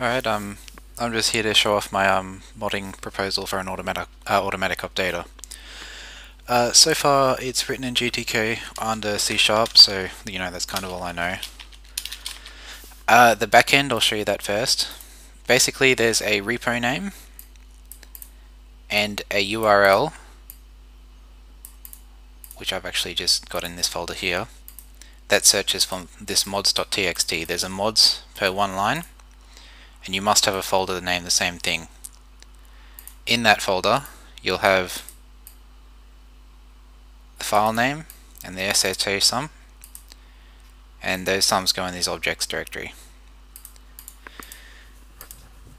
Alright, um, I'm just here to show off my um, modding proposal for an automatic, uh, automatic updater. Uh, so far it's written in GTK under C Sharp, so you know that's kind of all I know. Uh, the backend, I'll show you that first. Basically there's a repo name and a URL which I've actually just got in this folder here that searches for this mods.txt. There's a mods per one line and you must have a folder to name the same thing. In that folder you'll have the file name and the SHA sum and those sums go in these objects directory.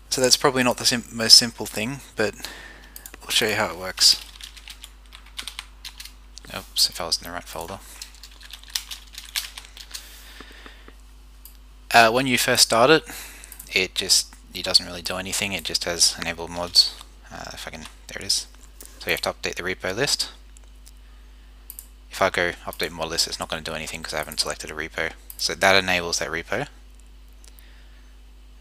So that's probably not the sim most simple thing, but I'll show you how it works. Oops, if I was in the right folder. Uh, when you first start it, it just it doesn't really do anything it just has enabled mods. Uh, if I can there it is. So you have to update the repo list. If I go update mod list it's not going to do anything because I haven't selected a repo. So that enables that repo.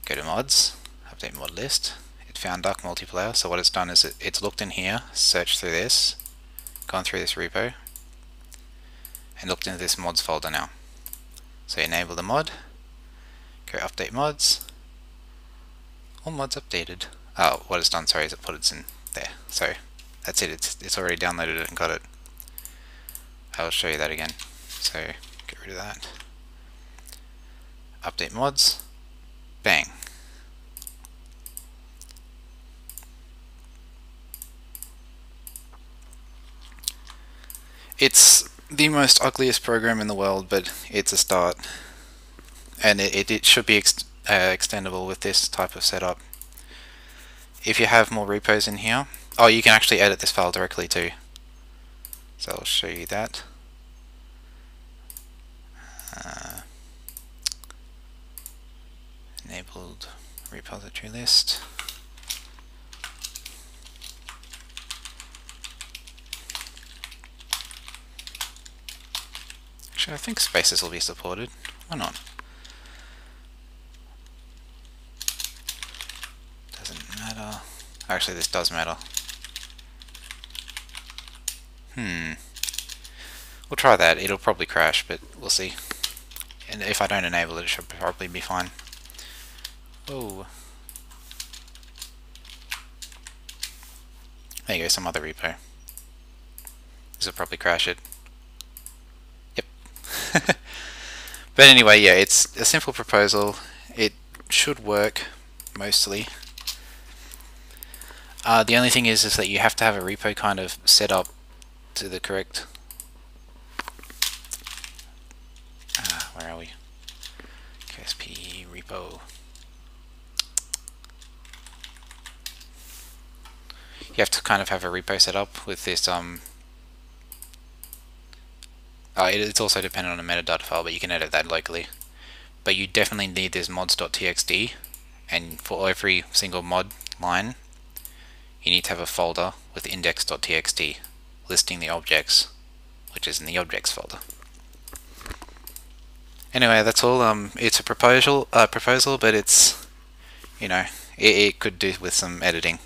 Go to mods update mod list. It found DarkMultiPlayer. So what it's done is it, it's looked in here searched through this gone through this repo and looked into this mods folder now. So enable the mod go update mods all mods updated. Oh, what it's done, sorry, is it put it in there. So that's it, it's, it's already downloaded it and got it. I'll show you that again. So get rid of that. Update mods. Bang. It's the most ugliest program in the world, but it's a start. And it, it, it should be uh, extendable with this type of setup. If you have more repos in here, oh you can actually edit this file directly too. So I'll show you that. Uh, enabled repository list. Actually, I think spaces will be supported. Why not? Actually, this does matter. Hmm. We'll try that. It'll probably crash, but we'll see. And if I don't enable it, it should probably be fine. Oh. There you go, some other repo. This will probably crash it. Yep. but anyway, yeah, it's a simple proposal. It should work, mostly. Uh, the only thing is, is that you have to have a repo kind of set up to the correct. Uh, where are we? KSP repo. You have to kind of have a repo set up with this. Um, uh, it, it's also dependent on a metadata file, but you can edit that locally. But you definitely need this mods.txt, and for every single mod line, you need to have a folder with index.txt listing the objects, which is in the objects folder. Anyway, that's all. Um, it's a proposal, uh, proposal, but it's, you know, it, it could do with some editing.